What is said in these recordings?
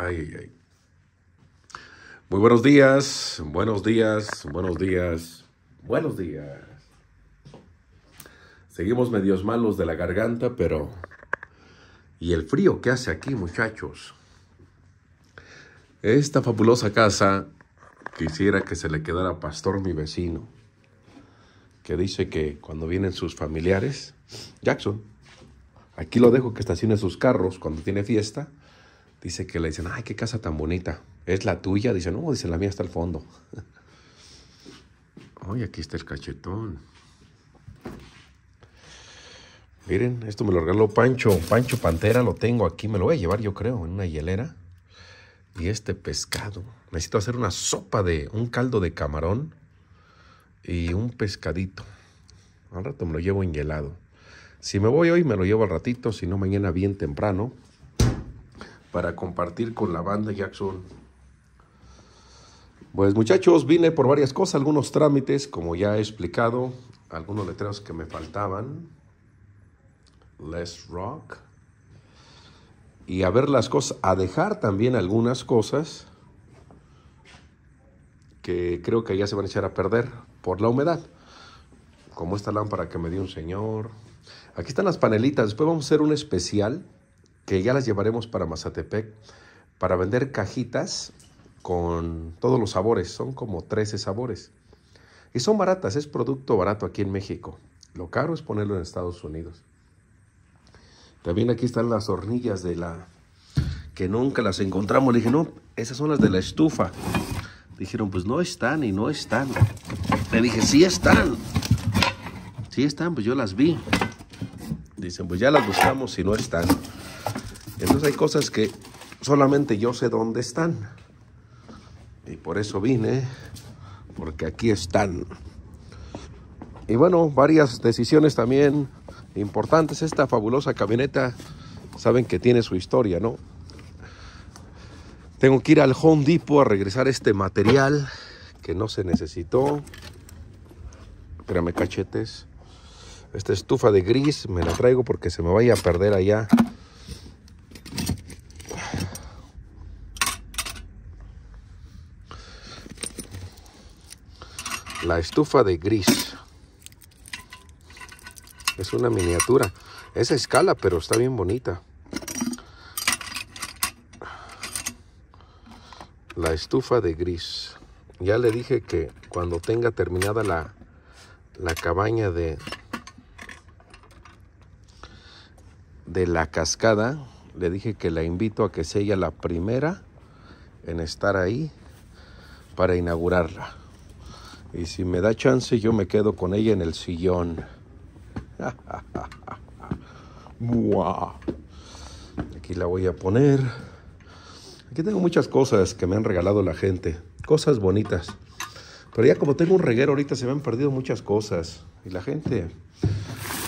Ay, ay. Muy buenos días, buenos días, buenos días, buenos días. Seguimos medios malos de la garganta, pero... ¿Y el frío que hace aquí, muchachos? Esta fabulosa casa quisiera que se le quedara pastor mi vecino, que dice que cuando vienen sus familiares, Jackson, aquí lo dejo que estacione sus carros cuando tiene fiesta, dice que le dicen, ay, qué casa tan bonita, ¿es la tuya? Dice, no, dice, la mía está al fondo. Ay, aquí está el cachetón. Miren, esto me lo regaló Pancho, Pancho Pantera, lo tengo aquí, me lo voy a llevar yo creo, en una hielera. Y este pescado, necesito hacer una sopa de, un caldo de camarón y un pescadito. Al rato me lo llevo en hielado. Si me voy hoy, me lo llevo al ratito, si no, mañana bien temprano, para compartir con la banda Jackson. Pues muchachos, vine por varias cosas, algunos trámites, como ya he explicado, algunos letreros que me faltaban. Let's rock. Y a ver las cosas, a dejar también algunas cosas que creo que ya se van a echar a perder por la humedad. Como esta lámpara que me dio un señor. Aquí están las panelitas. Después vamos a hacer un especial que ya las llevaremos para Mazatepec para vender cajitas con todos los sabores. Son como 13 sabores. Y son baratas, es producto barato aquí en México. Lo caro es ponerlo en Estados Unidos. También aquí están las hornillas de la... que nunca las encontramos. Le dije, no, esas son las de la estufa. Dijeron, pues no están y no están. Le dije, sí están. Sí están, pues yo las vi. Dicen, pues ya las buscamos y no están. Entonces hay cosas que solamente yo sé dónde están. Y por eso vine, porque aquí están. Y bueno, varias decisiones también importantes. Esta fabulosa camioneta, saben que tiene su historia, ¿no? Tengo que ir al Home Depot a regresar este material que no se necesitó. Espérame, cachetes. Esta estufa de gris me la traigo porque se me vaya a perder allá. La estufa de gris. Es una miniatura. Es a escala, pero está bien bonita. La estufa de gris. Ya le dije que cuando tenga terminada la, la cabaña de, de la cascada, le dije que la invito a que sea la primera en estar ahí para inaugurarla. Y si me da chance, yo me quedo con ella en el sillón. Aquí la voy a poner. Aquí tengo muchas cosas que me han regalado la gente. Cosas bonitas. Pero ya como tengo un reguero ahorita se me han perdido muchas cosas. Y la gente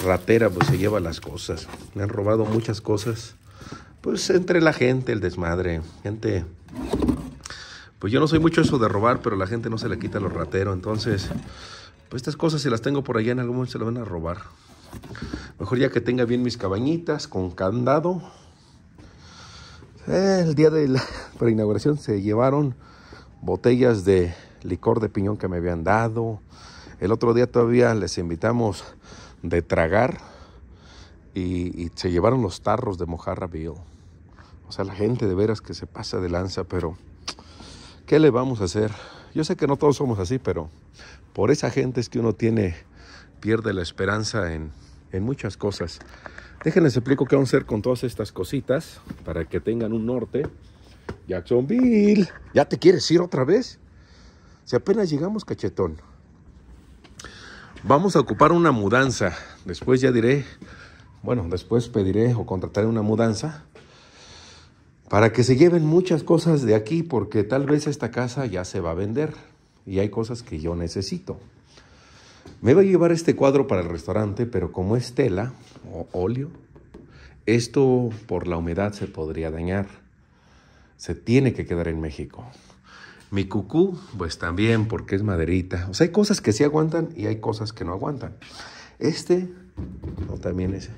ratera pues se lleva las cosas. Me han robado muchas cosas. Pues entre la gente, el desmadre. Gente... Pues yo no soy mucho eso de robar, pero la gente no se le quita lo ratero. Entonces, pues estas cosas si las tengo por allá en algún momento se las van a robar. Mejor ya que tenga bien mis cabañitas con candado. Eh, el día de la preinauguración se llevaron botellas de licor de piñón que me habían dado. El otro día todavía les invitamos de tragar y, y se llevaron los tarros de mojarra Bill. O sea, la gente de veras que se pasa de lanza, pero ¿qué le vamos a hacer? Yo sé que no todos somos así, pero por esa gente es que uno tiene, pierde la esperanza en, en muchas cosas. Déjenles explico qué vamos a hacer con todas estas cositas para que tengan un norte. Jacksonville, ¿ya te quieres ir otra vez? Si apenas llegamos, cachetón. Vamos a ocupar una mudanza. Después ya diré, bueno, después pediré o contrataré una mudanza para que se lleven muchas cosas de aquí porque tal vez esta casa ya se va a vender y hay cosas que yo necesito. Me voy a llevar este cuadro para el restaurante, pero como es tela o óleo, esto por la humedad se podría dañar. Se tiene que quedar en México. Mi cucú, pues también porque es maderita. O sea, hay cosas que sí aguantan y hay cosas que no aguantan. Este, no, también ese.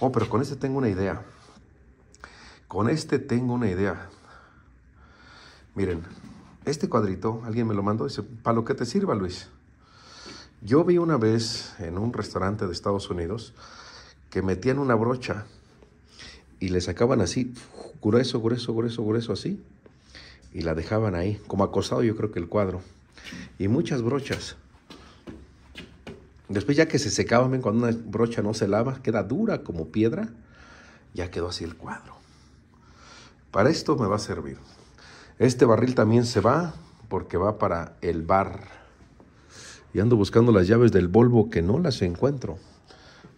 Oh, pero con este tengo una idea. Con este tengo una idea. Miren, este cuadrito, alguien me lo mandó, dice, para lo que te sirva, Luis. Yo vi una vez en un restaurante de Estados Unidos que metían una brocha y le sacaban así, grueso, grueso, grueso, grueso, así, y la dejaban ahí, como acostado yo creo que el cuadro. Y muchas brochas. Después ya que se secaban, cuando una brocha no se lava, queda dura como piedra, ya quedó así el cuadro. Para esto me va a servir. Este barril también se va porque va para el bar. Y ando buscando las llaves del Volvo que no las encuentro.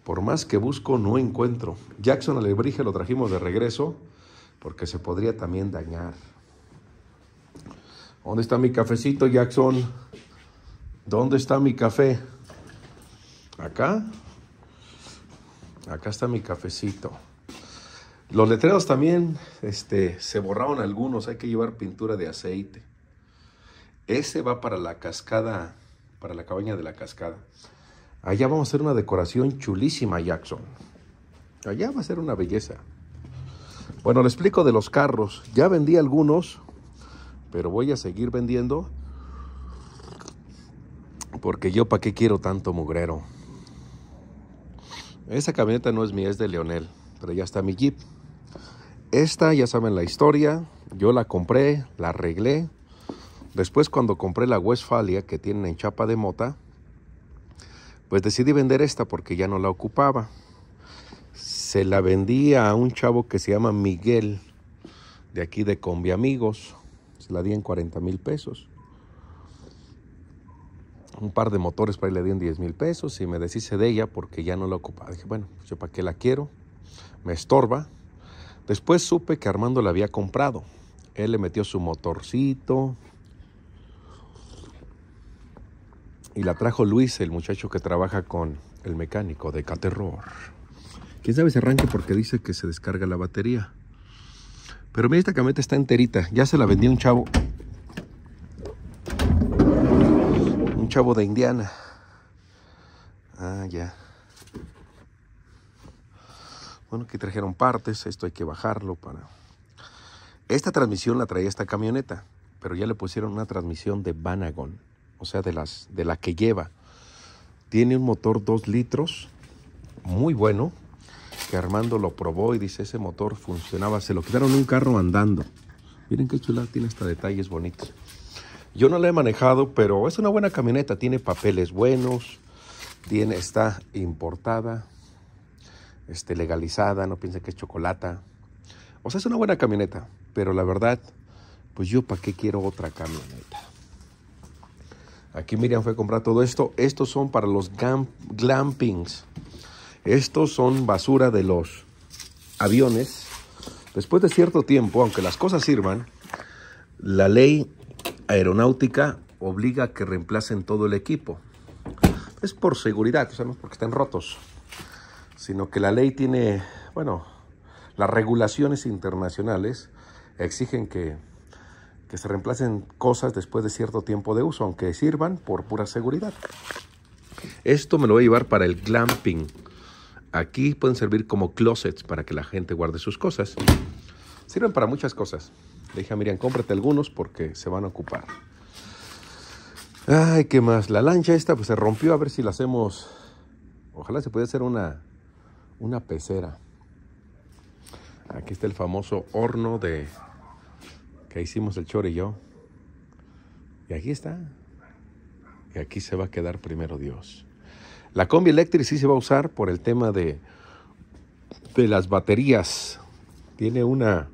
Por más que busco, no encuentro. Jackson Alebrije lo trajimos de regreso porque se podría también dañar. ¿Dónde está mi cafecito, Jackson? ¿Dónde está mi café? ¿Acá? Acá está mi cafecito. Los letreros también este, se borraron algunos, hay que llevar pintura de aceite. Ese va para la cascada, para la cabaña de la cascada. Allá vamos a hacer una decoración chulísima, Jackson. Allá va a ser una belleza. Bueno, le explico de los carros. Ya vendí algunos, pero voy a seguir vendiendo. Porque yo para qué quiero tanto mugrero. Esa camioneta no es mía, es de Leonel, pero ya está mi Jeep. Esta, ya saben la historia, yo la compré, la arreglé. Después cuando compré la Westfalia que tienen en chapa de mota, pues decidí vender esta porque ya no la ocupaba. Se la vendí a un chavo que se llama Miguel, de aquí de Combi Amigos. Se la di en 40 mil pesos. Un par de motores para ahí le di en 10 mil pesos y me deshice de ella porque ya no la ocupaba. Dije, bueno, pues yo para qué la quiero, me estorba, Después supe que Armando la había comprado. Él le metió su motorcito. Y la trajo Luis, el muchacho que trabaja con el mecánico de Caterror. Quién sabe si arranque porque dice que se descarga la batería. Pero mira, esta camioneta está enterita. Ya se la vendió un chavo. Un chavo de Indiana. Ah, ya. Bueno, aquí trajeron partes, esto hay que bajarlo para... Esta transmisión la traía esta camioneta, pero ya le pusieron una transmisión de Vanagon, o sea, de, las, de la que lleva. Tiene un motor 2 litros, muy bueno, que Armando lo probó y dice, ese motor funcionaba, se lo quitaron un carro andando. Miren qué chula, tiene hasta detalles bonitos. Yo no la he manejado, pero es una buena camioneta, tiene papeles buenos, tiene, está importada, este, legalizada, no piense que es chocolata. O sea, es una buena camioneta, pero la verdad, pues yo para qué quiero otra camioneta. Aquí Miriam fue a comprar todo esto. Estos son para los glampings. Estos son basura de los aviones. Después de cierto tiempo, aunque las cosas sirvan, la ley aeronáutica obliga a que reemplacen todo el equipo. Es por seguridad, o sea, no porque estén rotos sino que la ley tiene, bueno, las regulaciones internacionales exigen que, se reemplacen cosas después de cierto tiempo de uso, aunque sirvan por pura seguridad. Esto me lo voy a llevar para el glamping. Aquí pueden servir como closets para que la gente guarde sus cosas. Sirven para muchas cosas. Le dije a Miriam, cómprate algunos porque se van a ocupar. Ay, ¿qué más? La lancha esta pues se rompió, a ver si la hacemos... Ojalá se pueda hacer una una pecera. Aquí está el famoso horno de que hicimos el chor y yo. Y aquí está. Y aquí se va a quedar primero Dios. La combi eléctrica sí se va a usar por el tema de, de las baterías. Tiene una...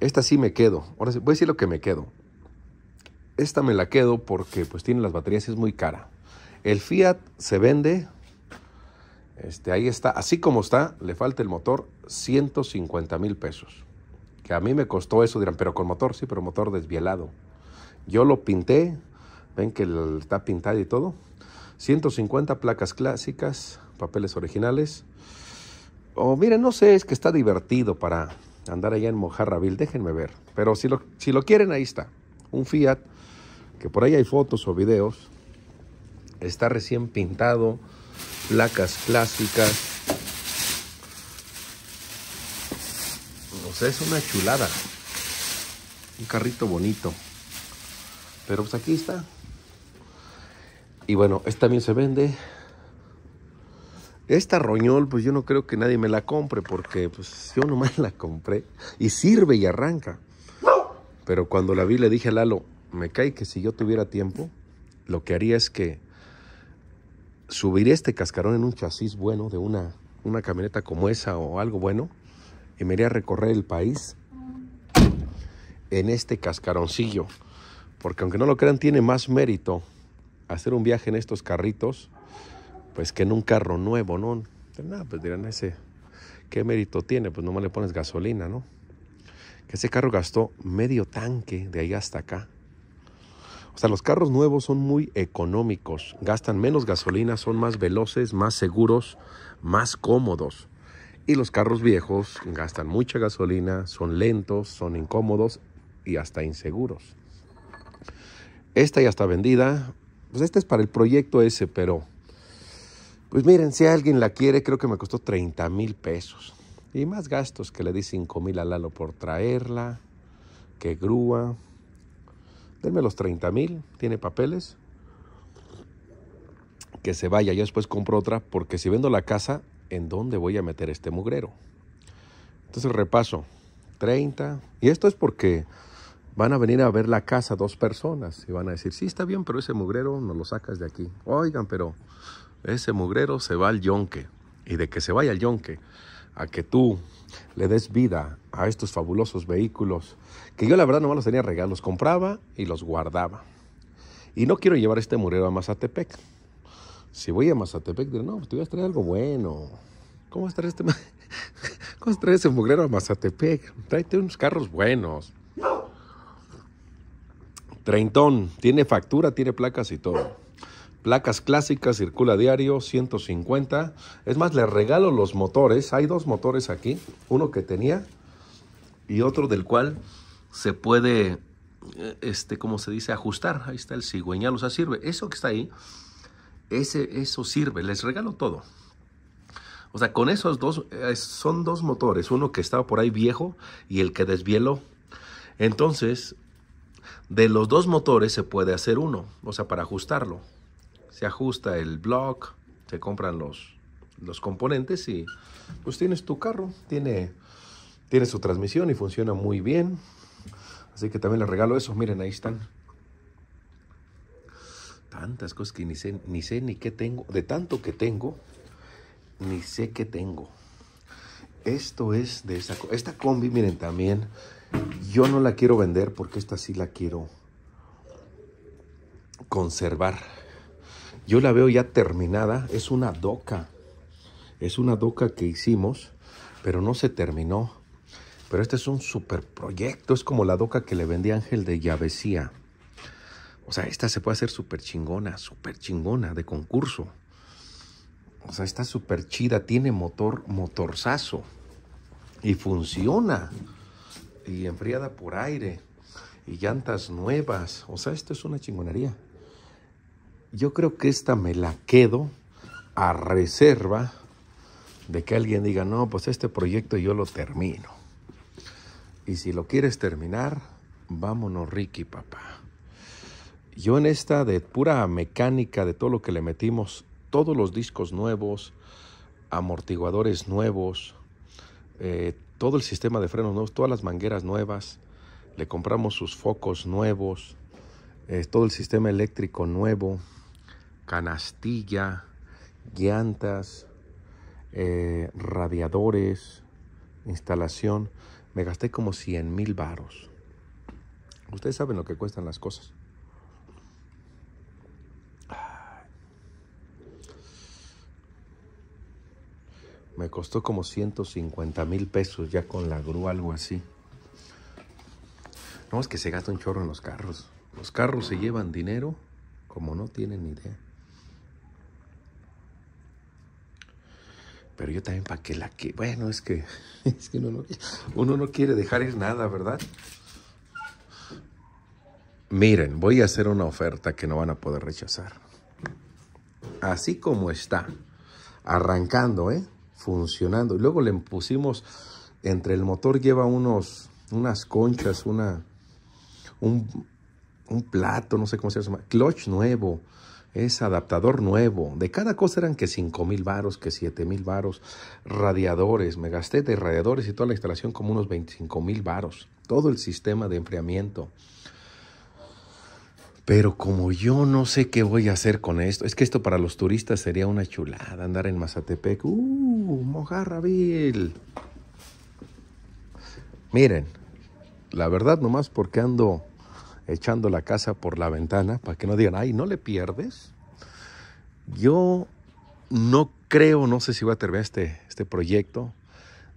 Esta sí me quedo. Ahora voy a decir lo que me quedo. Esta me la quedo porque pues tiene las baterías y es muy cara. El Fiat se vende este, ahí está, así como está, le falta el motor 150 mil pesos. Que a mí me costó eso, dirán, pero con motor, sí, pero motor desvielado. Yo lo pinté, ven que está pintado y todo. 150 placas clásicas, papeles originales. O miren, no sé, es que está divertido para andar allá en Mojarrabil, déjenme ver. Pero si lo, si lo quieren, ahí está. Un Fiat, que por ahí hay fotos o videos. Está recién pintado placas clásicas. O sea, es una chulada. Un carrito bonito. Pero pues aquí está. Y bueno, esta también se vende. Esta roñol, pues yo no creo que nadie me la compre porque pues yo nomás la compré. Y sirve y arranca. Pero cuando la vi le dije a Lalo, me cae que si yo tuviera tiempo, lo que haría es que subiría este cascarón en un chasis bueno de una, una camioneta como esa o algo bueno y me iría a recorrer el país en este cascaroncillo. Porque aunque no lo crean, tiene más mérito hacer un viaje en estos carritos, pues que en un carro nuevo, ¿no? Nada, pues dirán, ese, ¿qué mérito tiene? Pues nomás le pones gasolina, ¿no? Que ese carro gastó medio tanque de ahí hasta acá. O sea, los carros nuevos son muy económicos, gastan menos gasolina, son más veloces, más seguros, más cómodos. Y los carros viejos gastan mucha gasolina, son lentos, son incómodos y hasta inseguros. Esta ya está vendida. Pues esta es para el proyecto ese, pero pues miren, si alguien la quiere, creo que me costó 30 mil pesos. Y más gastos que le di 5 mil a Lalo por traerla, que grúa. Denme los 30 mil, tiene papeles. Que se vaya, yo después compro otra, porque si vendo la casa, ¿en dónde voy a meter este mugrero? Entonces repaso, 30. Y esto es porque van a venir a ver la casa dos personas y van a decir, sí, está bien, pero ese mugrero no lo sacas de aquí. Oigan, pero ese mugrero se va al yonque. Y de que se vaya al yonque a que tú le des vida a estos fabulosos vehículos, que yo la verdad no los tenía regalos, compraba y los guardaba. Y no quiero llevar este mugrero a Mazatepec. Si voy a Mazatepec, diré, no, pues te voy a traer algo bueno. ¿Cómo vas a traer este... ¿Cómo a traer ese mugrero a Mazatepec? Tráete unos carros buenos. Treintón, tiene factura, tiene placas y todo. Placas clásicas, circula diario, 150. Es más, le regalo los motores. Hay dos motores aquí. Uno que tenía y otro del cual se puede, este, ¿cómo se dice? Ajustar. Ahí está el cigüeñal. O sea, sirve. Eso que está ahí, ese, eso sirve. Les regalo todo. O sea, con esos dos, eh, son dos motores. Uno que estaba por ahí viejo y el que desvieló. Entonces, de los dos motores se puede hacer uno. O sea, para ajustarlo se ajusta el block, se compran los, los componentes y pues tienes tu carro, tiene, tiene su transmisión y funciona muy bien. Así que también les regalo eso, miren, ahí están. Tantas cosas que ni sé, ni sé ni qué tengo, de tanto que tengo, ni sé qué tengo. Esto es de esa, esta combi, miren, también, yo no la quiero vender porque esta sí la quiero conservar. Yo la veo ya terminada, es una doca. Es una doca que hicimos, pero no se terminó. Pero este es un super proyecto, es como la doca que le vendí Ángel de Llavesía. O sea, esta se puede hacer súper chingona, súper chingona, de concurso. O sea, está súper chida, tiene motor, motorzazo. Y funciona. Y enfriada por aire. Y llantas nuevas. O sea, esto es una chingonería. Yo creo que esta me la quedo a reserva de que alguien diga, no, pues este proyecto yo lo termino. Y si lo quieres terminar, vámonos, Ricky, papá. Yo en esta de pura mecánica, de todo lo que le metimos, todos los discos nuevos, amortiguadores nuevos, eh, todo el sistema de frenos nuevos, todas las mangueras nuevas, le compramos sus focos nuevos, eh, todo el sistema eléctrico nuevo, canastilla, llantas, eh, radiadores, instalación. Me gasté como 100 mil varos. Ustedes saben lo que cuestan las cosas. Me costó como 150 mil pesos ya con la grúa, algo así. No, es que se gasta un chorro en los carros. Los carros se llevan dinero como no tienen ni idea. Pero yo también para que la que... Bueno, es que, es que uno, no, uno no quiere dejar ir nada, ¿verdad? Miren, voy a hacer una oferta que no van a poder rechazar. Así como está, arrancando, ¿eh? Funcionando. Luego le pusimos, entre el motor lleva unos, unas conchas, una, un, un plato, no sé cómo se llama, clutch nuevo, es adaptador nuevo. De cada cosa eran que 5 mil varos, que 7 mil varos, radiadores. Me radiadores y toda la instalación como unos 25 mil varos. Todo el sistema de enfriamiento. Pero como yo no sé qué voy a hacer con esto, es que esto para los turistas sería una chulada, andar en Mazatepec. ¡Uh! Mojarrabil. Miren, la verdad nomás porque ando echando la casa por la ventana, para que no digan, ay, ¿no le pierdes? Yo no creo, no sé si voy a terminar este, este proyecto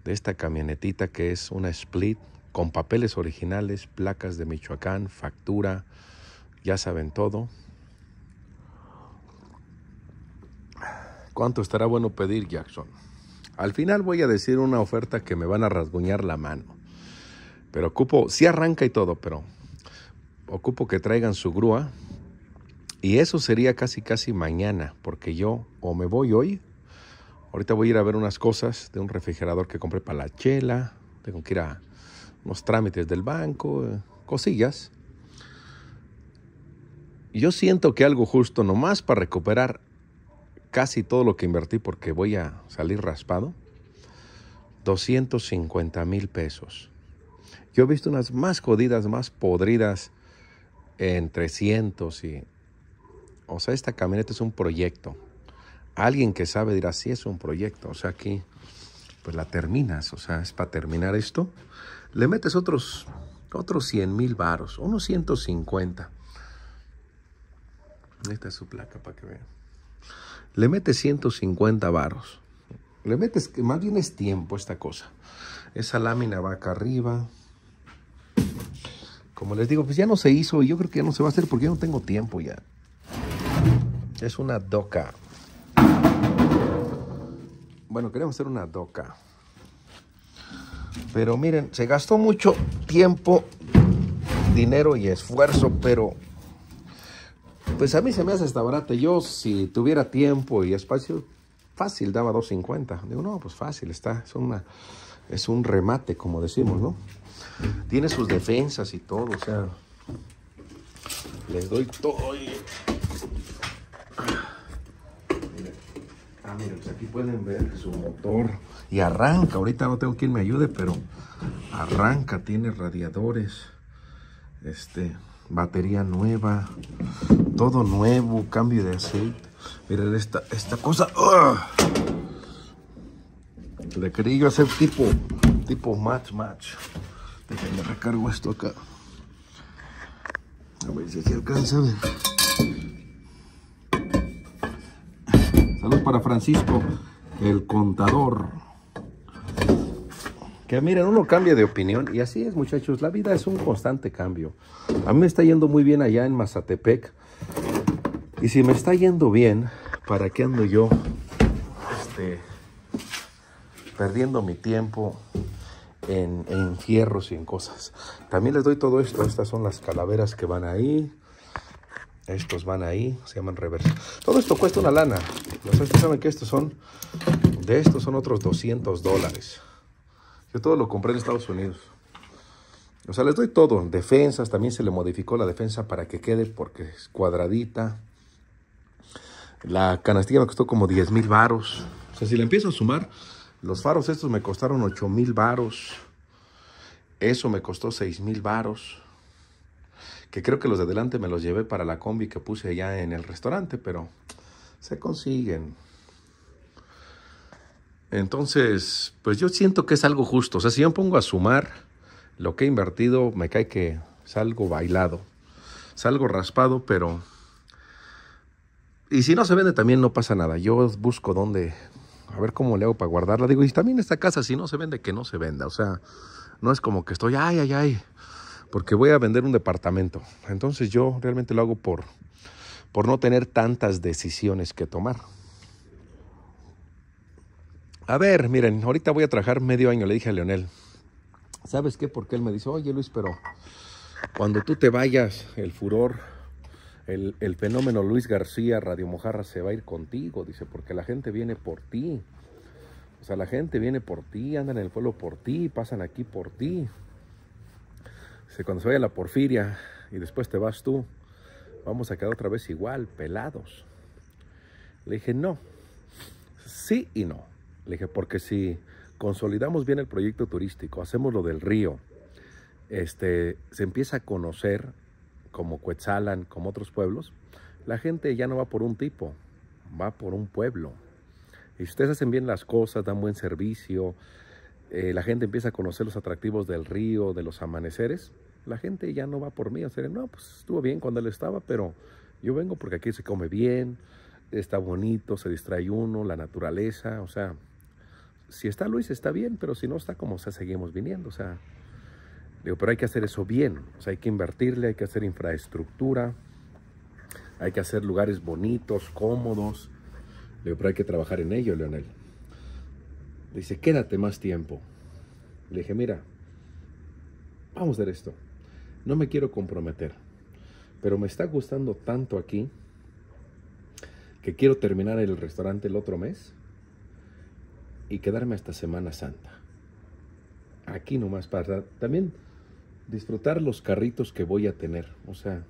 de esta camionetita que es una split con papeles originales, placas de Michoacán, factura, ya saben todo. ¿Cuánto estará bueno pedir, Jackson? Al final voy a decir una oferta que me van a rasguñar la mano. Pero ocupo, sí arranca y todo, pero ocupo que traigan su grúa. Y eso sería casi, casi mañana, porque yo o me voy hoy. Ahorita voy a ir a ver unas cosas de un refrigerador que compré para la chela. Tengo que ir a unos trámites del banco, cosillas. Yo siento que algo justo nomás para recuperar casi todo lo que invertí porque voy a salir raspado. 250 mil pesos. Yo he visto unas más jodidas, más podridas en 300 y... O sea, esta camioneta es un proyecto. Alguien que sabe dirá, sí es un proyecto. O sea, aquí pues la terminas. O sea, es para terminar esto. Le metes otros, otros 100 mil varos, unos 150. Esta es su placa para que vean. Le metes 150 varos. Le metes, más bien es tiempo esta cosa. Esa lámina va acá arriba. Como les digo, pues ya no se hizo y yo creo que ya no se va a hacer porque ya no tengo tiempo ya. Es una doca. Bueno, queremos hacer una doca. Pero miren, se gastó mucho tiempo, dinero y esfuerzo, pero pues a mí se me hace hasta barato. Yo, si tuviera tiempo y espacio, fácil daba 2.50. Digo, no, pues fácil, está. Es, una, es un remate, como decimos, ¿no? Tiene sus defensas y todo, o sea. Les doy todo. Y... Ah, pues aquí pueden ver su motor. Y arranca. Ahorita no tengo quien me ayude, pero arranca. Tiene radiadores. Este batería nueva, todo nuevo, cambio de aceite. Miren esta, esta cosa. Le quería hacer tipo, tipo match, match. Déjenme recargo esto acá. A ver si alcanza a ver. Saludos para Francisco, el contador. Que miren, uno cambia de opinión y así es, muchachos. La vida es un constante cambio. A mí me está yendo muy bien allá en Mazatepec. Y si me está yendo bien, ¿para qué ando yo este, perdiendo mi tiempo en, en fierros y en cosas? También les doy todo esto. Estas son las calaveras que van ahí. Estos van ahí, se llaman reversa. Todo esto cuesta una lana. Ustedes saben que estos son, de estos son otros 200 dólares. Yo todo lo compré en Estados Unidos. O sea, les doy todo. Defensas, también se le modificó la defensa para que quede porque es cuadradita. La canastilla me costó como 10 mil varos. O sea, si le empiezo a sumar, los faros estos me costaron 8 mil varos. Eso me costó 6 mil varos. Que creo que los de adelante me los llevé para la combi que puse allá en el restaurante, pero se consiguen. Entonces, pues yo siento que es algo justo. O sea, si yo me pongo a sumar lo que he invertido, me cae que salgo bailado. Salgo raspado, pero... Y si no se vende también no pasa nada. Yo busco dónde... A ver cómo le hago para guardarla. Digo, y también esta casa, si no se vende, que no se venda. O sea, no es como que estoy, ay, ay, ay, porque voy a vender un departamento. Entonces yo realmente lo hago por, por no tener tantas decisiones que tomar. A ver, miren, ahorita voy a trabajar medio año, le dije a Leonel. ¿Sabes qué? Porque él me dice, oye Luis, pero cuando tú te vayas, el furor, el, el, fenómeno Luis García, Radio Mojarra, se va a ir contigo, dice, porque la gente viene por ti. O sea, la gente viene por ti, andan en el pueblo por ti, pasan aquí por ti. Dice, cuando se vaya la porfiria y después te vas tú, vamos a quedar otra vez igual, pelados. Le dije, no, sí y no. Le dije, porque si consolidamos bien el proyecto turístico, hacemos lo del río, este, se empieza a conocer como Cuetzalan, como otros pueblos, la gente ya no va por un tipo, va por un pueblo. Y si ustedes hacen bien las cosas, dan buen servicio, eh, la gente empieza a conocer los atractivos del río, de los amaneceres, la gente ya no va por mí. O sea, no, pues estuvo bien cuando él estaba, pero yo vengo porque aquí se come bien, está bonito, se distrae uno, la naturaleza, o sea, si está Luis está bien, pero si no está como sea, seguimos viniendo, o sea, digo, pero hay que hacer eso bien, o sea, hay que invertirle, hay que hacer infraestructura, hay que hacer lugares bonitos, cómodos, digo, pero hay que trabajar en ello, Leonel. Dice, quédate más tiempo. Le dije, mira, vamos a hacer esto. No me quiero comprometer, pero me está gustando tanto aquí que quiero terminar el restaurante el otro mes y quedarme hasta Semana Santa. Aquí nomás para también disfrutar los carritos que voy a tener, o sea,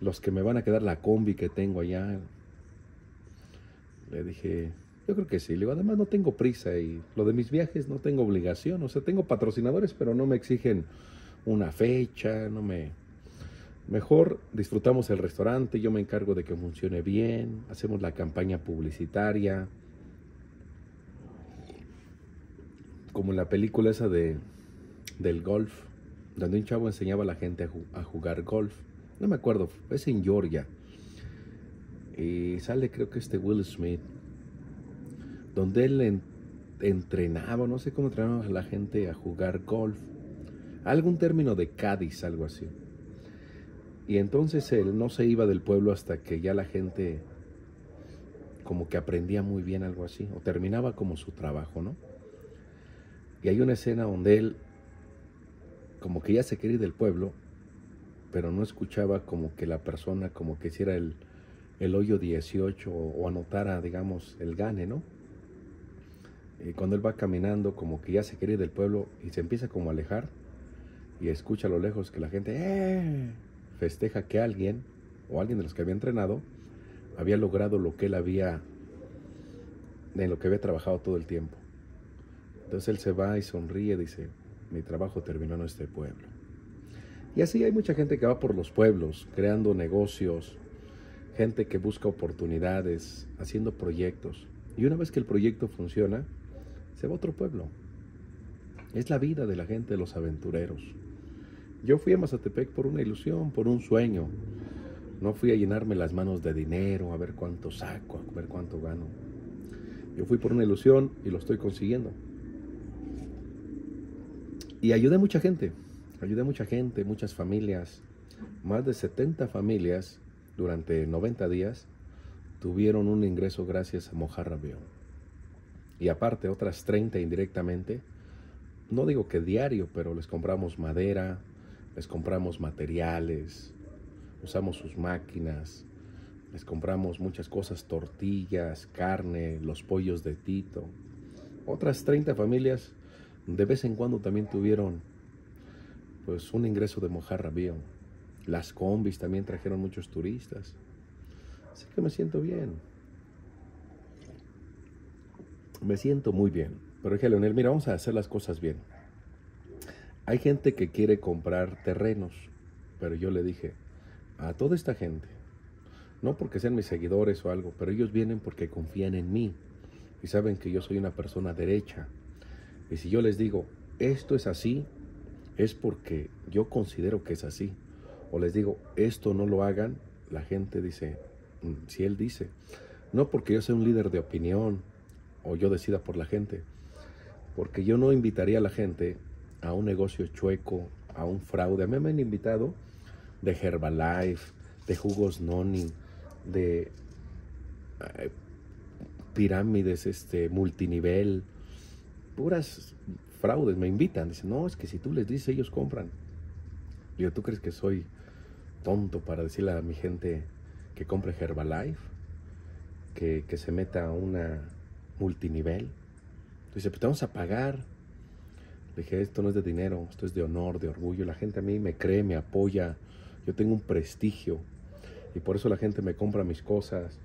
los que me van a quedar la combi que tengo allá. Le dije, yo creo que sí. Le digo, además no tengo prisa y lo de mis viajes no tengo obligación. O sea, tengo patrocinadores, pero no me exigen una fecha, no me... Mejor disfrutamos el restaurante, yo me encargo de que funcione bien, hacemos la campaña publicitaria. Como en la película esa de, del golf, donde un chavo enseñaba a la gente a, jugar golf. No me acuerdo, es en Georgia. Y sale creo que este Will Smith donde él entrenaba, no sé cómo entrenaba a la gente a jugar golf, algún término de Cádiz, algo así. Y entonces él no se iba del pueblo hasta que ya la gente como que aprendía muy bien algo así, o terminaba como su trabajo, ¿no? Y hay una escena donde él como que ya se quería ir del pueblo, pero no escuchaba como que la persona como que hiciera el, el hoyo 18 o, anotara, digamos, el gane, ¿no? Y cuando él va caminando, como que ya se quiere ir del pueblo y se empieza como a alejar y escucha a lo lejos que la gente ¡Eh! festeja que alguien o alguien de los que había entrenado había logrado lo que él había, en lo que había trabajado todo el tiempo. Entonces él se va y sonríe, dice, mi trabajo terminó en este pueblo. Y así hay mucha gente que va por los pueblos, creando negocios, gente que busca oportunidades, haciendo proyectos. Y una vez que el proyecto funciona, se va a otro pueblo. Es la vida de la gente, de los aventureros. Yo fui a Mazatepec por una ilusión, por un sueño. No fui a llenarme las manos de dinero, a ver cuánto saco, a ver cuánto gano. Yo fui por una ilusión y lo estoy consiguiendo. Y ayudé a mucha gente, ayudé a mucha gente, muchas familias. Más de 70 familias durante 90 días tuvieron un ingreso gracias a Mojarra y aparte otras 30 indirectamente. No digo que diario, pero les compramos madera, les compramos materiales, usamos sus máquinas, les compramos muchas cosas, tortillas, carne, los pollos de Tito. Otras 30 familias de vez en cuando también tuvieron pues un ingreso de mojarra bio. Las combis también trajeron muchos turistas. Así que me siento bien me siento muy bien. Pero dije, Leonel, mira, vamos a hacer las cosas bien. Hay gente que quiere comprar terrenos, pero yo le dije a toda esta gente, no porque sean mis seguidores o algo, pero ellos vienen porque confían en mí y saben que yo soy una persona derecha. Y si yo les digo, esto es así, es porque yo considero que es así. O les digo, esto no lo hagan, la gente dice, mm, si él dice, no porque yo soy un líder de opinión, o yo decida por la gente. Porque yo no invitaría a la gente a un negocio chueco, a un fraude. A mí me han invitado de Herbalife, de jugos Noni, de eh, pirámides este, multinivel, puras fraudes. Me invitan. Dicen, no, es que si tú les dices, ellos compran. Yo, ¿tú crees que soy tonto para decirle a mi gente que compre Herbalife? Que, que se meta a una multinivel. Dice, pues te vamos a pagar. dije, esto no es de dinero, esto es de honor, de orgullo. La gente a mí me cree, me apoya. Yo tengo un prestigio. Y por eso la gente me compra mis cosas,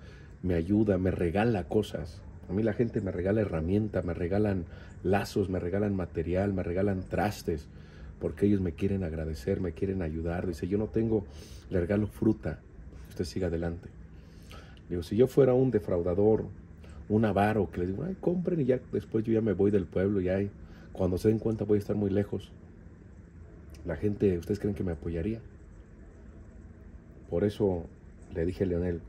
me ayuda, me regala cosas. A mí la gente me regala herramientas, me regalan lazos, me regalan material, me regalan trastes, porque ellos me quieren agradecer, me quieren ayudar. Dice, yo no tengo, le regalo fruta, usted siga adelante. Digo, si yo fuera un defraudador, un avaro, que les digo, ay, compren y ya después yo ya me voy del pueblo, y hay, cuando se den cuenta voy a estar muy lejos. La gente, ¿ustedes creen que me apoyaría? Por eso le dije a Leonel,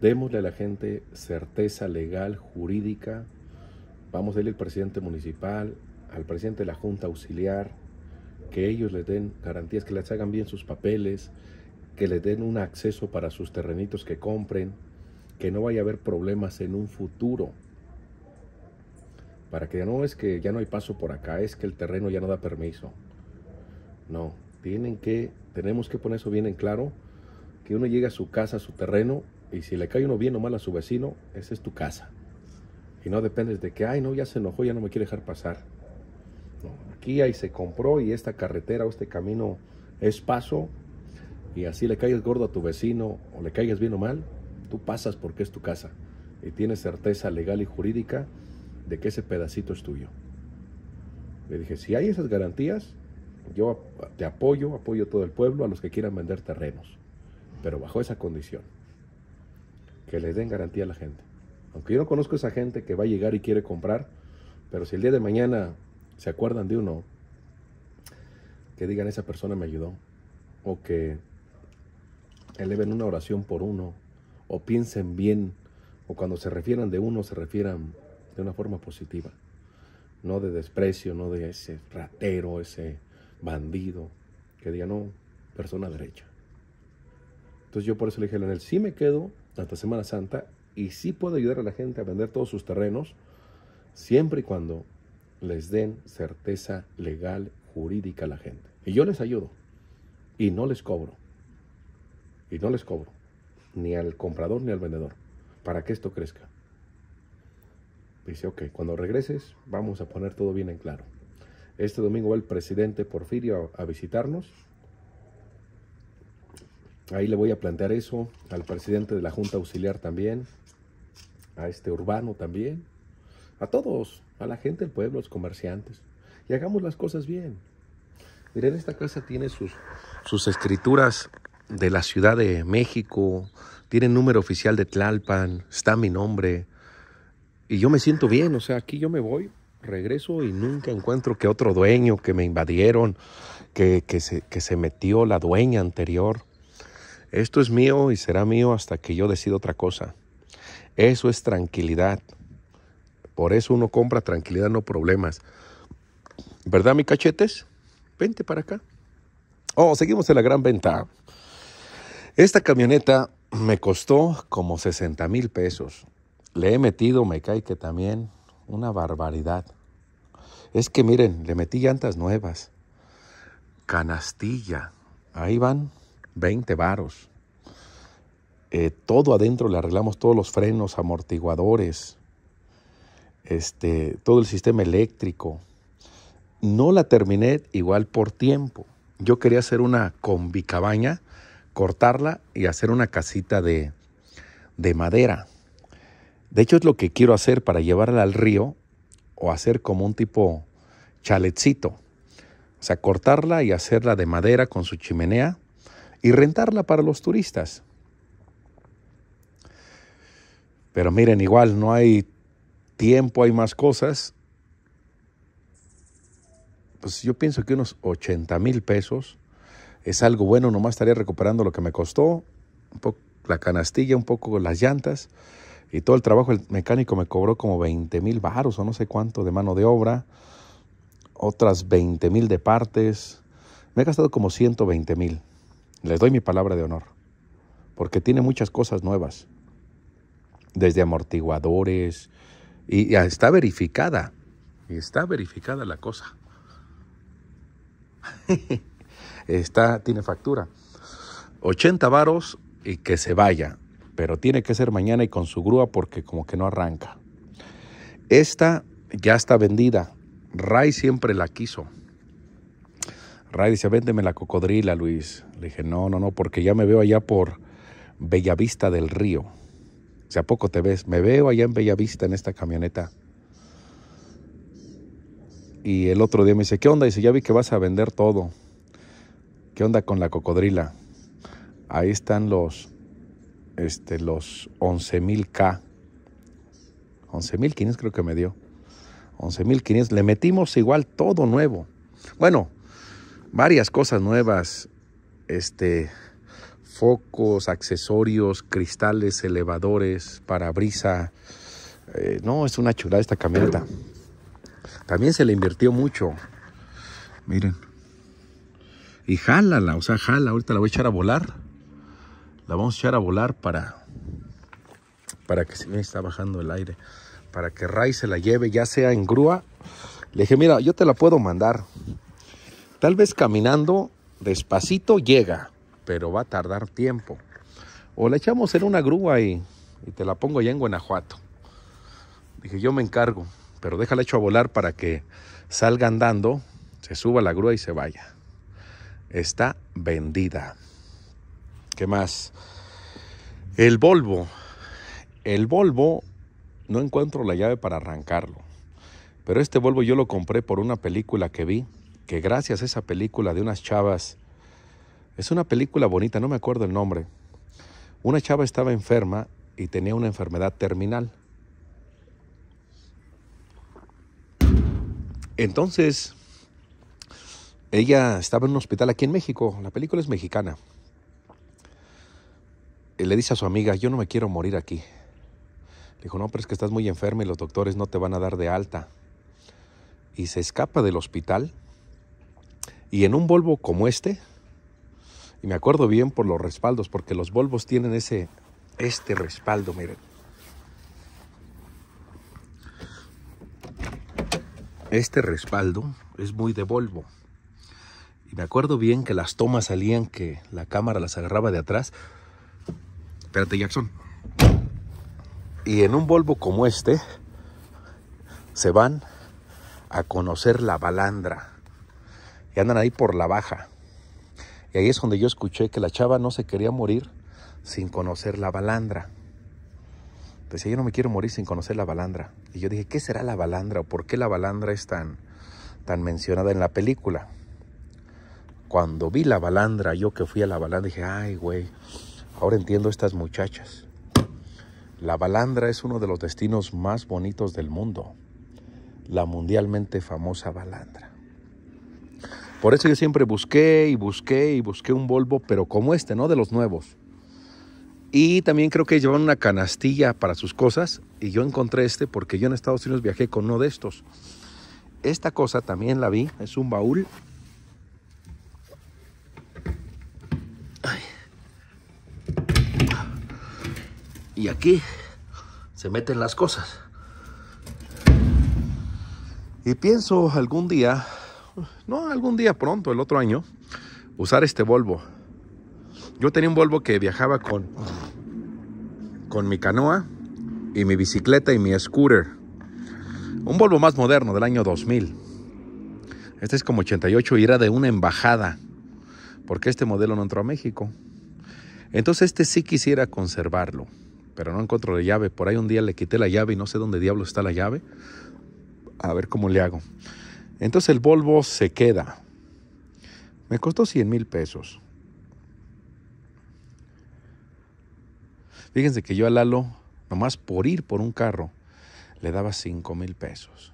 démosle a la gente certeza legal, jurídica. Vamos a irle al presidente municipal, al presidente de la Junta Auxiliar, que ellos les den garantías, que les hagan bien sus papeles, que les den un acceso para sus terrenitos que compren, que no vaya a haber problemas en un futuro. Para que no es que ya no hay paso por acá, es que el terreno ya no da permiso. No, tienen que, tenemos que poner eso bien en claro que uno llega a su casa, a su terreno, y si le cae uno bien o mal a su vecino, esa es tu casa. Y no dependes de que, ay, no, ya se enojó, ya no me quiere dejar pasar. aquí ahí se compró y esta carretera o este camino es paso, y así le caigas gordo a tu vecino o le caigas bien o mal, tú pasas porque es tu casa y tienes certeza legal y jurídica de que ese pedacito es tuyo. Le dije, si hay esas garantías, yo te apoyo, apoyo todo el pueblo, a los que quieran vender terrenos pero bajo esa condición, que le den garantía a la gente. Aunque yo no conozco a esa gente que va a llegar y quiere comprar, pero si el día de mañana se acuerdan de uno, que digan esa persona me ayudó, o que eleven una oración por uno, o piensen bien, o cuando se refieran de uno se refieran de una forma positiva, no de desprecio, no de ese ratero, ese bandido, que diga no, persona derecha. Entonces yo por eso le dije a Leonel, sí me quedo hasta Semana Santa y sí puedo ayudar a la gente a vender todos sus terrenos, siempre y cuando les den certeza legal, jurídica a la gente. Y yo les ayudo y no les cobro. Y no les cobro, ni al comprador ni al vendedor, para que esto crezca. Dice, ok, cuando regreses vamos a poner todo bien en claro. Este domingo va el presidente Porfirio a, a visitarnos Ahí le voy a plantear eso al presidente de la Junta Auxiliar también, a este urbano también, a todos, a la gente del pueblo, los comerciantes. Y hagamos las cosas bien. Miren, esta casa tiene sus, sus escrituras de la Ciudad de México, tiene número oficial de Tlalpan, está mi nombre. Y yo me siento bien, o sea, aquí yo me voy, regreso y nunca encuentro que otro dueño, que me invadieron, que, que, se, que se metió la dueña anterior. Esto es mío y será mío hasta que yo decida otra cosa. Eso es tranquilidad. Por eso uno compra tranquilidad, no problemas. ¿Verdad, mi cachetes? Vente para acá. Oh, seguimos en la gran venta. Esta camioneta me costó como 60 mil pesos. Le he metido, me cae que también, una barbaridad. Es que miren, le metí llantas nuevas. Canastilla. Ahí van 20 varos. Eh, todo adentro le arreglamos todos los frenos, amortiguadores, este, todo el sistema eléctrico. No la terminé igual por tiempo. Yo quería hacer una combicabaña, cortarla y hacer una casita de, de madera. De hecho es lo que quiero hacer para llevarla al río o hacer como un tipo chaletcito. O sea, cortarla y hacerla de madera con su chimenea y rentarla para los turistas. Pero miren, igual no hay tiempo, hay más cosas. Pues yo pienso que unos 80 mil pesos es algo bueno, nomás estaría recuperando lo que me costó, la canastilla, un poco las llantas y todo el trabajo. El mecánico me cobró como 20 mil baros o no sé cuánto de mano de obra, otras 20 mil de partes. Me he gastado como 120 mil. Les doy mi palabra de honor, porque tiene muchas cosas nuevas, desde amortiguadores, y está verificada, y está verificada la cosa. está, tiene factura. 80 varos y que se vaya, pero tiene que ser mañana y con su grúa porque como que no arranca. Esta ya está vendida, Ray siempre la quiso. Ray dice, véndeme la cocodrila, Luis. Le dije, no, no, no, porque ya me veo allá por Bellavista del Río. O sea, poco te ves. Me veo allá en Bellavista en esta camioneta. Y el otro día me dice, ¿qué onda? Dice, ya vi que vas a vender todo. ¿Qué onda con la cocodrila? Ahí están los, este, los 11.000K. 11.500 creo que me dio. 11.500. Le metimos igual todo nuevo. Bueno, varias cosas nuevas. Este, focos, accesorios, cristales, elevadores, parabrisa. Eh, no, es una chulada esta camioneta. También se le invirtió mucho. Miren. Y jálala, o sea, jala. Ahorita la voy a echar a volar. La vamos a echar a volar para, para que se me está bajando el aire. Para que Ray se la lleve, ya sea en grúa. Le dije, mira, yo te la puedo mandar. Tal vez caminando despacito llega, pero va a tardar tiempo. O la echamos en una grúa y, y te la pongo ya en Guanajuato. Dije, yo me encargo pero déjala hecho a volar para que salga andando, se suba a la grúa y se vaya. Está vendida. ¿Qué más? El Volvo. El Volvo, no encuentro la llave para arrancarlo. Pero este Volvo yo lo compré por una película que vi, que gracias a esa película de unas chavas, es una película bonita, no me acuerdo el nombre. Una chava estaba enferma y tenía una enfermedad terminal. Entonces, ella estaba en un hospital aquí en México, la película es mexicana. Y le dice a su amiga, yo no me quiero morir aquí. Le dijo, no, pero es que estás muy enferma y los doctores no te van a dar de alta. Y se escapa del hospital y en un Volvo como este, y me acuerdo bien por los respaldos, porque los Volvos tienen ese, este respaldo, miren. Este respaldo es muy de Volvo. Y me acuerdo bien que las tomas salían que la cámara las agarraba de atrás. Espérate, Jackson. Y en un Volvo como este se van a conocer la balandra. Y andan ahí por la baja. Y ahí es donde yo escuché que la chava no se quería morir sin conocer la balandra. Decía, yo no me quiero morir sin conocer la balandra. Y yo dije, ¿qué será la balandra? ¿O por qué la balandra es tan, tan mencionada en la película? Cuando vi la balandra, yo que fui a la balandra, dije, ay, güey, ahora entiendo estas muchachas. La balandra es uno de los destinos más bonitos del mundo. La mundialmente famosa balandra. Por eso yo siempre busqué y busqué y busqué un Volvo, pero como este, no de los nuevos y también creo que llevan una canastilla para sus cosas. Y yo encontré este porque yo en Estados Unidos viajé con uno de estos. Esta cosa también la vi. Es un baúl. Y aquí se meten las cosas. Y pienso algún día, no algún día pronto, el otro año, usar este Volvo. Yo tenía un Volvo que viajaba con, con mi canoa y mi bicicleta y mi scooter. Un Volvo más moderno del año 2000. Este es como 88 y era de una embajada, porque este modelo no entró a México. Entonces este sí quisiera conservarlo, pero no encuentro la llave. Por ahí un día le quité la llave y no sé dónde diablo está la llave. A ver cómo le hago. Entonces el Volvo se queda. Me costó 100 mil pesos. Fíjense que yo a Lalo, nomás por ir por un carro, le daba 5 mil pesos.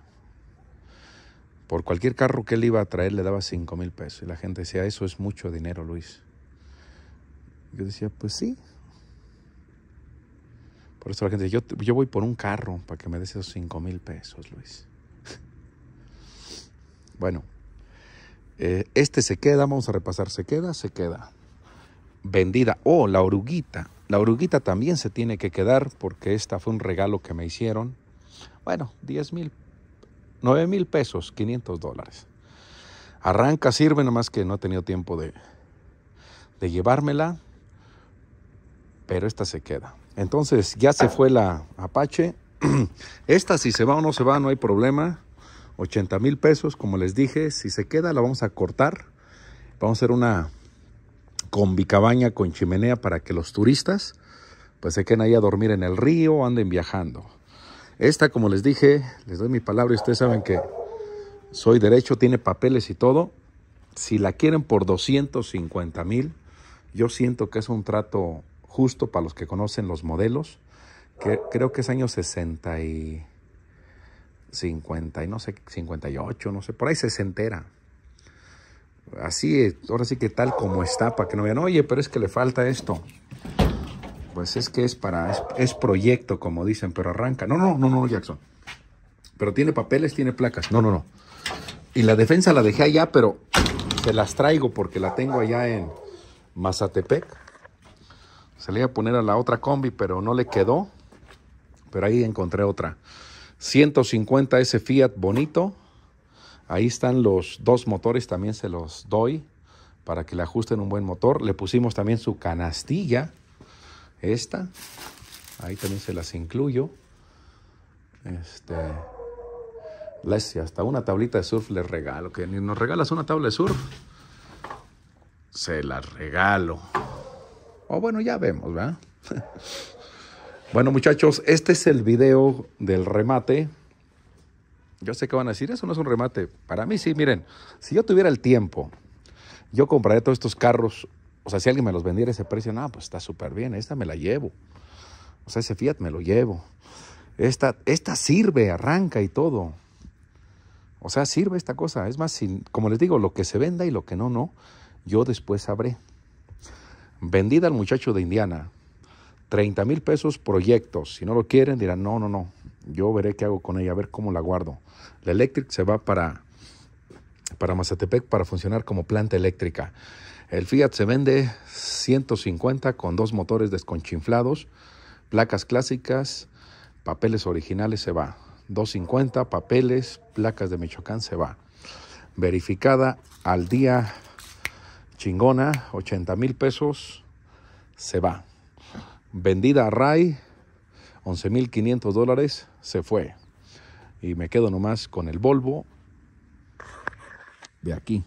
Por cualquier carro que él iba a traer le daba 5 mil pesos. Y la gente decía, eso es mucho dinero, Luis. Yo decía, pues sí. Por eso la gente dice, yo, yo voy por un carro para que me des esos 5 mil pesos, Luis. Bueno, eh, este se queda, vamos a repasar, se queda, se queda. Vendida. Oh, la oruguita. La oruguita también se tiene que quedar porque esta fue un regalo que me hicieron. Bueno, 10 mil, 9 mil pesos, 500 dólares. Arranca, sirve, nomás que no he tenido tiempo de, de llevármela, pero esta se queda. Entonces ya se fue la Apache. Esta si se va o no se va no hay problema. 80 mil pesos, como les dije, si se queda la vamos a cortar. Vamos a hacer una combicabaña con chimenea para que los turistas pues se queden ahí a dormir en el río anden viajando. Esta, como les dije, les doy mi palabra y ustedes saben que soy derecho, tiene papeles y todo. Si la quieren por 250 mil, yo siento que es un trato justo para los que conocen los modelos, que creo que es año 60 y 50 y no sé, 58, no sé, por ahí se entera. Así, ahora sí que tal como está, para que no vean, oye, pero es que le falta esto. Pues es que es para, es, proyecto, como dicen, pero arranca. No, no, no, no, Jackson. Pero tiene papeles, tiene placas. No, no, no. Y la defensa la dejé allá, pero se las traigo porque la tengo allá en Mazatepec. Se le iba a poner a la otra combi, pero no le quedó. Pero ahí encontré otra. 150 ese Fiat bonito. Ahí están los dos motores, también se los doy para que le ajusten un buen motor. Le pusimos también su canastilla esta, ahí también se las incluyo. Este, Leslie, hasta una tablita de surf le regalo. Que ni nos regalas una tabla de surf, se la regalo. O bueno, ya vemos, ¿verdad? bueno, muchachos, este es el video del remate. Yo sé que van a decir, eso no es un remate. Para mí sí, miren, si yo tuviera el tiempo, yo compraría todos estos carros o sea, si alguien me los vendiera ese precio, no, pues está súper bien, esta me la llevo. O sea, ese Fiat me lo llevo. Esta, esta sirve, arranca y todo. O sea, sirve esta cosa. Es más, como les digo, lo que se venda y lo que no, no, yo después sabré. Vendida al muchacho de Indiana, 30 mil pesos proyectos. Si no lo quieren, dirán, no, no, no. Yo veré qué hago con ella, a ver cómo la guardo. La Electric se va para, para Mazatepec para funcionar como planta eléctrica. El Fiat se vende 150 con dos motores desconchinflados, placas clásicas, papeles originales se va. 250, papeles, placas de Michoacán se va. Verificada al día chingona, 80 mil pesos, se va. Vendida a RAI, 11 mil 500 dólares, se fue. Y me quedo nomás con el Volvo de aquí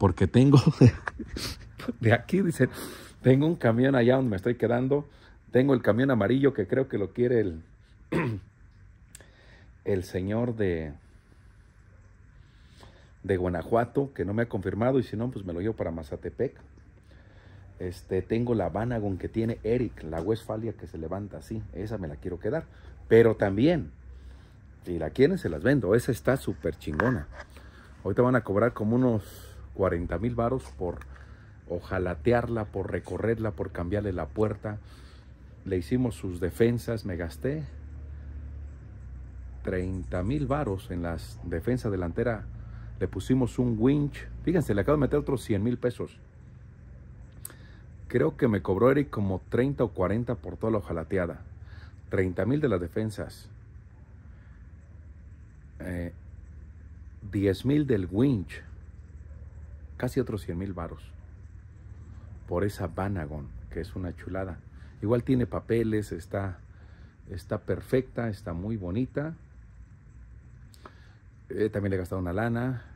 porque tengo, de aquí dice, tengo un camión allá donde me estoy quedando, tengo el camión amarillo que creo que lo quiere el, el señor de, de Guanajuato, que no me ha confirmado, y si no, pues me lo llevo para Mazatepec. Este, tengo la Vanagon que tiene Eric, la Westfalia que se levanta así, esa me la quiero quedar. Pero también, si la quieren, se las vendo, esa está súper chingona. Ahorita van a cobrar como unos 40 mil varos por ojalatearla, por recorrerla, por cambiarle la puerta. Le hicimos sus defensas, me gasté 30 mil varos en las defensas delantera. Le pusimos un winch. Fíjense, le acabo de meter otros 100 mil pesos. Creo que me cobró Eric como 30 o 40 por toda la ojalateada. 30 mil de las defensas. 10 eh, mil del winch casi otros 100 mil varos por esa Vanagon, que es una chulada. Igual tiene papeles, está, está perfecta, está muy bonita. Eh, también le he gastado una lana.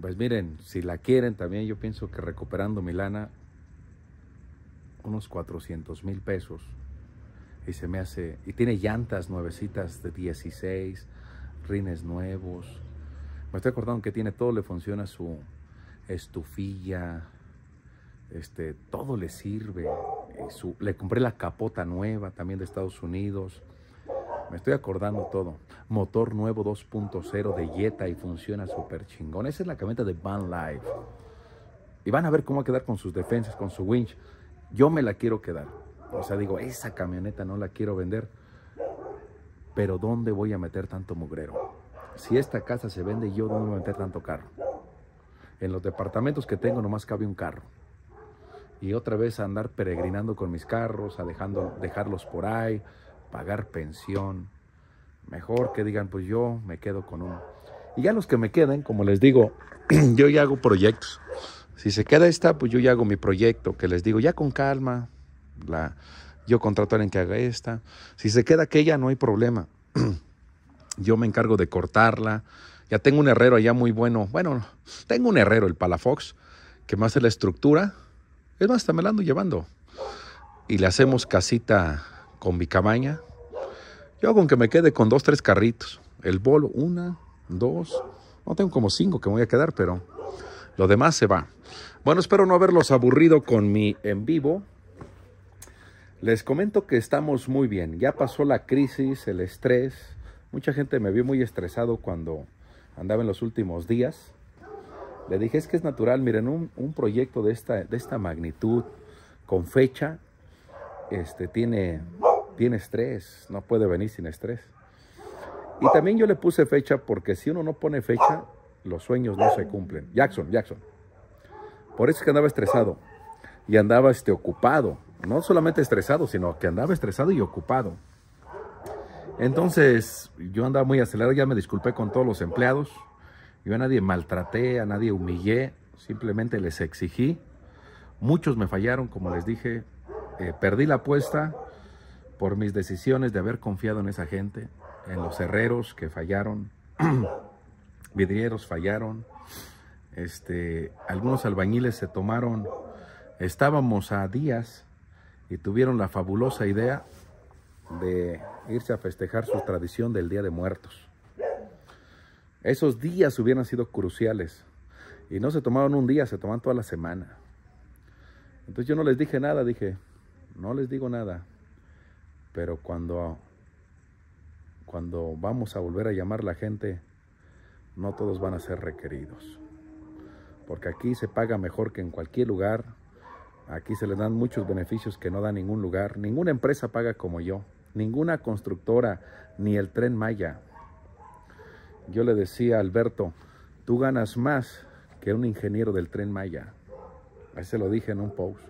Pues miren, si la quieren también, yo pienso que recuperando mi lana, unos 400 mil pesos. Y se me hace, y tiene llantas nuevecitas de 16, rines nuevos, me estoy acordando que tiene todo, le funciona su estufilla, este, todo le sirve. Su, le compré la capota nueva también de Estados Unidos. Me estoy acordando todo. Motor nuevo 2.0 de Jetta y funciona súper chingón. Esa es la camioneta de Van Life. Y van a ver cómo va a quedar con sus defensas, con su winch. Yo me la quiero quedar. O sea, digo, esa camioneta no la quiero vender. Pero ¿dónde voy a meter tanto mugrero? si esta casa se vende, yo me voy a meter tanto carro. En los departamentos que tengo nomás cabe un carro. Y otra vez andar peregrinando con mis carros, a dejando, dejarlos por ahí, pagar pensión. Mejor que digan, pues yo me quedo con uno. Y ya los que me queden, como les digo, yo ya hago proyectos. Si se queda esta, pues yo ya hago mi proyecto, que les digo, ya con calma, yo contrato a alguien que haga esta. Si se queda aquella, no hay problema. yo me encargo de cortarla. Ya tengo un herrero allá muy bueno. Bueno, tengo un herrero, el Palafox, que me hace la estructura. Es más, hasta me la ando llevando. Y le hacemos casita con mi cabaña. Yo con que me quede con dos, tres carritos. El bolo, una, dos. No tengo como cinco que me voy a quedar, pero lo demás se va. Bueno, espero no haberlos aburrido con mi en vivo. Les comento que estamos muy bien. Ya pasó la crisis, el estrés. Mucha gente me vio muy estresado cuando andaba en los últimos días. Le dije, es que es natural, miren, un, proyecto de esta, de esta magnitud, con fecha, este, tiene, tiene estrés, no puede venir sin estrés. Y también yo le puse fecha porque si uno no pone fecha, los sueños no se cumplen. Jackson, Jackson. Por eso es que andaba estresado y andaba este, ocupado. No solamente estresado, sino que andaba estresado y ocupado. Entonces, yo andaba muy acelerado, ya me disculpé con todos los empleados. Yo a nadie maltraté, a nadie humillé, simplemente les exigí. Muchos me fallaron, como les dije. Eh, perdí la apuesta por mis decisiones de haber confiado en esa gente, en los herreros que fallaron, vidrieros fallaron, este, algunos albañiles se tomaron, estábamos a días y tuvieron la fabulosa idea de irse a festejar su tradición del Día de Muertos. Esos días hubieran sido cruciales. Y no se tomaron un día, se tomaron toda la semana. Entonces yo no les dije nada, dije, no les digo nada. Pero cuando, cuando vamos a volver a llamar a la gente, no todos van a ser requeridos. Porque aquí se paga mejor que en cualquier lugar. Aquí se les dan muchos beneficios que no da ningún lugar. Ninguna empresa paga como yo ninguna constructora, ni el tren Maya. Yo le decía a Alberto, tú ganas más que un ingeniero del tren Maya. Ahí se lo dije en un post.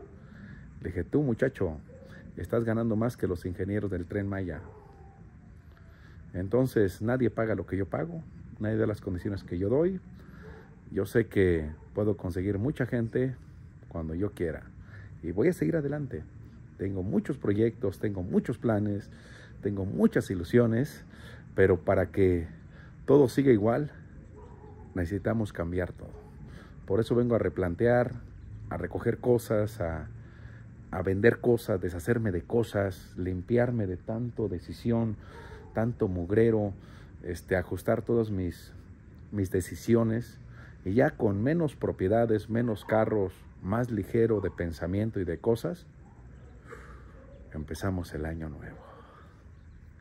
Le dije, tú muchacho, estás ganando más que los ingenieros del tren Maya. Entonces nadie paga lo que yo pago, nadie da las condiciones que yo doy. Yo sé que puedo conseguir mucha gente cuando yo quiera. Y voy a seguir adelante. Tengo muchos proyectos, tengo muchos planes, tengo muchas ilusiones, pero para que todo siga igual, necesitamos cambiar todo. Por eso vengo a replantear, a recoger cosas, a, vender cosas, deshacerme de cosas, limpiarme de tanto decisión, tanto mugrero, este, ajustar todas mis, mis decisiones y ya con menos propiedades, menos carros, más ligero de pensamiento y de cosas, empezamos el año nuevo.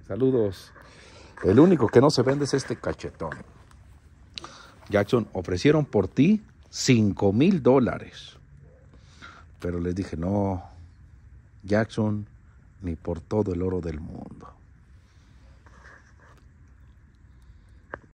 Saludos. El único que no se vende es este cachetón. Jackson, ofrecieron por ti 5 mil dólares. Pero les dije, no, Jackson, ni por todo el oro del mundo.